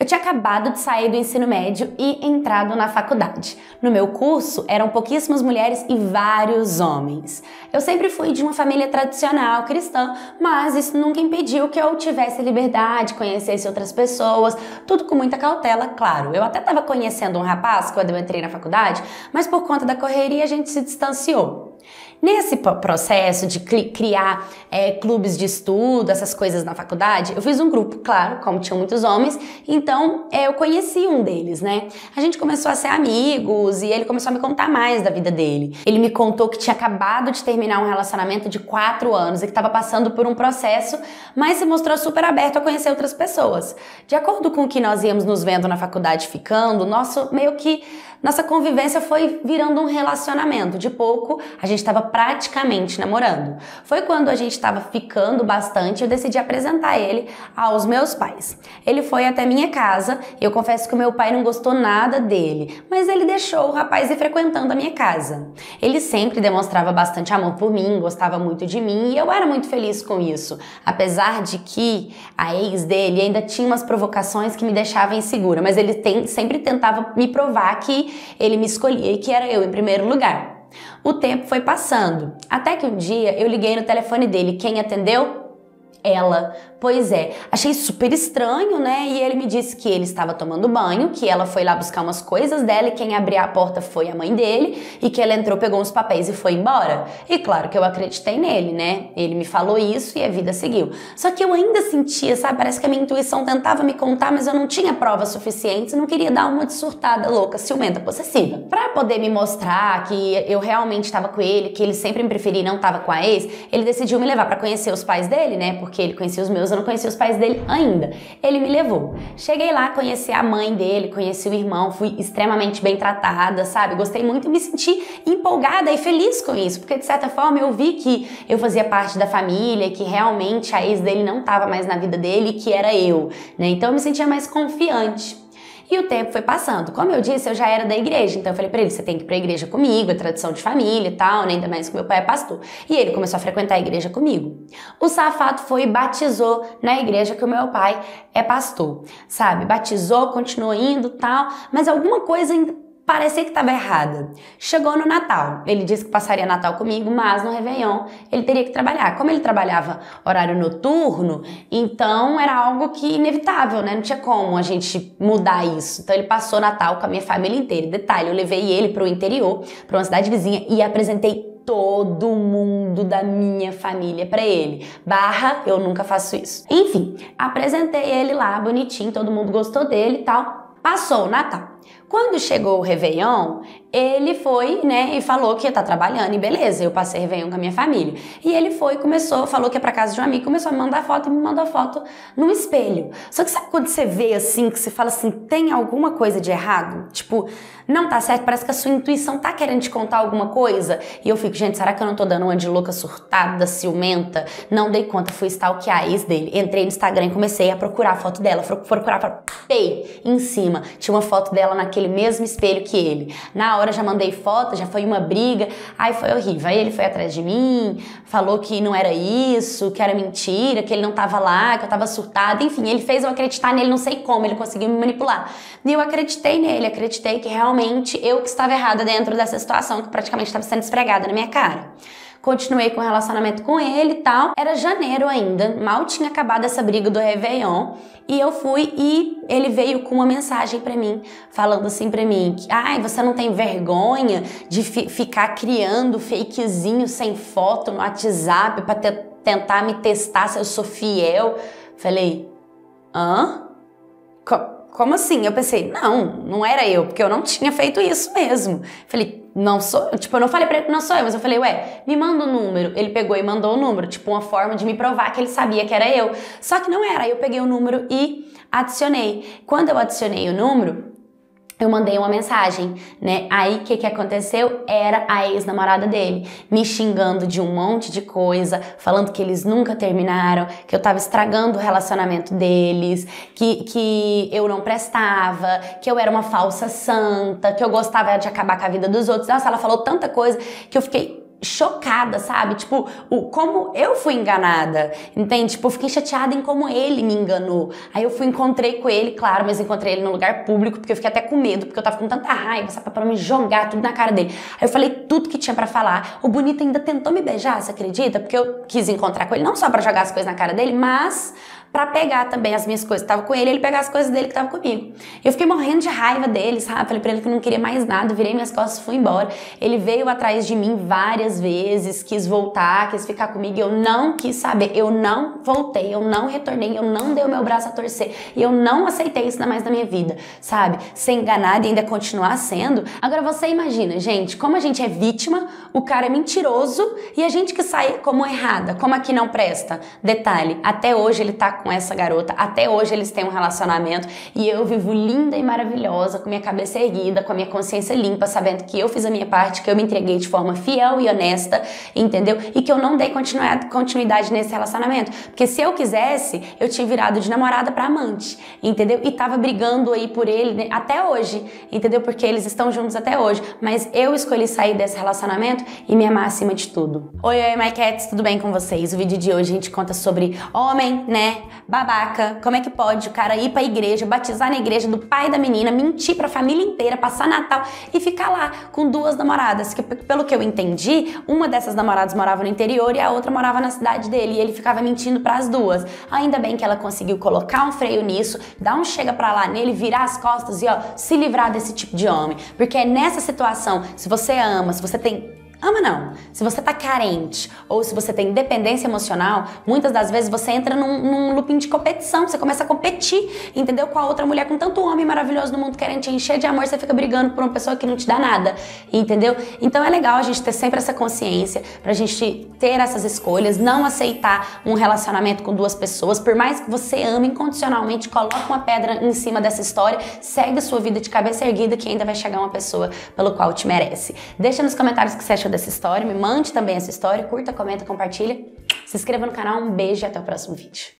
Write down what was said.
Eu tinha acabado de sair do ensino médio e entrado na faculdade. No meu curso eram pouquíssimas mulheres e vários homens. Eu sempre fui de uma família tradicional cristã, mas isso nunca impediu que eu tivesse liberdade, conhecesse outras pessoas, tudo com muita cautela, claro. Eu até estava conhecendo um rapaz quando eu entrei na faculdade, mas por conta da correria a gente se distanciou. Nesse processo de criar é, clubes de estudo, essas coisas na faculdade, eu fiz um grupo, claro, como tinham muitos homens, então é, eu conheci um deles, né? A gente começou a ser amigos e ele começou a me contar mais da vida dele. Ele me contou que tinha acabado de terminar um relacionamento de quatro anos e que estava passando por um processo, mas se mostrou super aberto a conhecer outras pessoas. De acordo com o que nós íamos nos vendo na faculdade ficando, nosso meio que nossa convivência foi virando um relacionamento. De pouco, a gente estava praticamente namorando. Foi quando a gente estava ficando bastante, eu decidi apresentar ele aos meus pais. Ele foi até minha casa, e eu confesso que o meu pai não gostou nada dele, mas ele deixou o rapaz ir frequentando a minha casa. Ele sempre demonstrava bastante amor por mim, gostava muito de mim, e eu era muito feliz com isso, apesar de que a ex dele ainda tinha umas provocações que me deixavam insegura, mas ele tem, sempre tentava me provar que ele me escolhia e que era eu em primeiro lugar. O tempo foi passando, até que um dia eu liguei no telefone dele. Quem atendeu? Ela, pois é, achei super estranho, né? E ele me disse que ele estava tomando banho, que ela foi lá buscar umas coisas dela e quem abriu a porta foi a mãe dele e que ela entrou, pegou uns papéis e foi embora. E claro que eu acreditei nele, né? Ele me falou isso e a vida seguiu. Só que eu ainda sentia, sabe? Parece que a minha intuição tentava me contar, mas eu não tinha provas suficientes, não queria dar uma surtada louca, ciumenta, possessiva. Para poder me mostrar que eu realmente estava com ele, que ele sempre me preferia e não estava com a ex, ele decidiu me levar para conhecer os pais dele, né? porque ele conhecia os meus, eu não conhecia os pais dele ainda. Ele me levou. Cheguei lá, conheci a mãe dele, conheci o irmão, fui extremamente bem tratada, sabe? Gostei muito e me senti empolgada e feliz com isso, porque de certa forma eu vi que eu fazia parte da família, que realmente a ex dele não estava mais na vida dele, que era eu, né? Então eu me sentia mais confiante. E o tempo foi passando. Como eu disse, eu já era da igreja, então eu falei para ele: você tem que ir pra igreja comigo, é tradição de família e tal, né? ainda mais que meu pai é pastor. E ele começou a frequentar a igreja comigo. O safado foi e batizou na igreja que o meu pai é pastor, sabe? Batizou, continuou indo tal, mas alguma coisa parecia que estava errada. Chegou no Natal, ele disse que passaria Natal comigo, mas no Réveillon ele teria que trabalhar. Como ele trabalhava horário noturno, então era algo que inevitável, né? Não tinha como a gente mudar isso. Então ele passou Natal com a minha família inteira. Detalhe, eu levei ele para o interior, para uma cidade vizinha e apresentei todo mundo da minha família para ele. Barra, eu nunca faço isso. Enfim, apresentei ele lá bonitinho, todo mundo gostou dele e tal. Passou o Natal. Quando chegou o Réveillon, ele foi, né, e falou que ia estar tá trabalhando, e beleza, eu passei Réveillon com a minha família. E ele foi, começou, falou que ia pra casa de um amigo, começou a me mandar foto e me mandou foto no espelho. Só que sabe quando você vê assim, que você fala assim, tem alguma coisa de errado? Tipo, não tá certo, parece que a sua intuição tá querendo te contar alguma coisa. E eu fico, gente, será que eu não tô dando uma de louca surtada, ciumenta? Não dei conta, fui stalkear a ex dele. Entrei no Instagram e comecei a procurar a foto dela, procurar, pei, em cima. Tinha uma foto dela naquele mesmo espelho que ele. Na hora já mandei foto, já foi uma briga. Aí foi horrível. Aí ele foi atrás de mim, falou que não era isso, que era mentira, que ele não tava lá, que eu tava surtada. Enfim, ele fez eu acreditar nele, não sei como, ele conseguiu me manipular. E eu acreditei nele, acreditei que realmente eu que estava errada dentro dessa situação que praticamente estava sendo esfregada na minha cara. Continuei com o relacionamento com ele e tal. Era janeiro ainda, mal tinha acabado essa briga do Réveillon. E eu fui e ele veio com uma mensagem para mim, falando assim para mim: que, ai, você não tem vergonha de fi ficar criando fakezinho sem foto no WhatsApp para te tentar me testar se eu sou fiel? Falei: hã? Co como assim? Eu pensei, não, não era eu, porque eu não tinha feito isso mesmo. Falei, não sou, tipo, eu não falei pra ele que não sou eu, mas eu falei, ué, me manda o um número. Ele pegou e mandou o um número, tipo, uma forma de me provar que ele sabia que era eu. Só que não era. Eu peguei o número e adicionei. Quando eu adicionei o número, eu mandei uma mensagem, né? Aí o que, que aconteceu? Era a ex-namorada dele me xingando de um monte de coisa, falando que eles nunca terminaram, que eu tava estragando o relacionamento deles, que, que eu não prestava, que eu era uma falsa santa, que eu gostava de acabar com a vida dos outros. Nossa, ela falou tanta coisa que eu fiquei chocada, sabe? Tipo, o, como eu fui enganada, entende? Tipo, fiquei chateada em como ele me enganou. Aí eu fui, encontrei com ele, claro, mas encontrei ele no lugar público, porque eu fiquei até com medo, porque eu tava com tanta raiva, sabe? Pra me jogar tudo na cara dele. Aí eu falei tudo que tinha para falar. O bonito ainda tentou me beijar, você acredita? Porque eu quis encontrar com ele, não só para jogar as coisas na cara dele, mas para pegar também as minhas coisas. Tava com ele, ele pegar as coisas dele que tava comigo. Eu fiquei morrendo de raiva dele, sabe? Falei pra ele que não queria mais nada, virei minhas costas e fui embora. Ele veio atrás de mim várias vezes, quis voltar, quis ficar comigo, eu não quis saber. Eu não voltei, eu não retornei, eu não dei o meu braço a torcer. E eu não aceitei isso mais na minha vida, sabe? Ser enganada e ainda continuar sendo. Agora você imagina, gente, como a gente é vítima, o cara é mentiroso e a gente que sai como errada, como aqui não presta. Detalhe, até hoje ele tá com essa garota. Até hoje eles têm um relacionamento e eu vivo linda e maravilhosa, com minha cabeça erguida, com a minha consciência limpa, sabendo que eu fiz a minha parte, que eu me entreguei de forma fiel e honesta, entendeu? E que eu não dei continuidade nesse relacionamento. Porque se eu quisesse, eu tinha virado de namorada para amante, entendeu? E tava brigando aí por ele né, até hoje, entendeu? Porque eles estão juntos até hoje. Mas eu escolhi sair desse relacionamento e me amar acima de tudo. Oi, oi, my cats, tudo bem com vocês? O vídeo de hoje a gente conta sobre homem, né? Babaca. Como é que pode o cara ir pra igreja, batizar na igreja do pai da menina, mentir pra família inteira, passar Natal e ficar lá com duas namoradas? Que pelo que eu entendi, uma dessas namoradas morava no interior e a outra morava na cidade dele. E ele ficava mentindo para as duas. Ainda bem que ela conseguiu colocar um freio nisso, dar um chega pra lá nele, virar as costas e ó, se livrar desse tipo de homem. Porque é nessa situação, se você ama, se você tem Ama não. Se você tá carente ou se você tem dependência emocional, muitas das vezes você entra num, num looping de competição. Você começa a competir, entendeu? Com a outra mulher, com tanto homem maravilhoso no mundo querendo te encher de amor, você fica brigando por uma pessoa que não te dá nada, entendeu? Então é legal a gente ter sempre essa consciência, pra gente ter essas escolhas, não aceitar um relacionamento com duas pessoas, por mais que você ame incondicionalmente, coloque uma pedra em cima dessa história, segue a sua vida de cabeça erguida que ainda vai chegar uma pessoa pelo qual te merece. Deixa nos comentários o que você achou dessa história, me mande também essa história, curta, comenta, compartilha, se inscreva no canal, um beijo e até o próximo vídeo.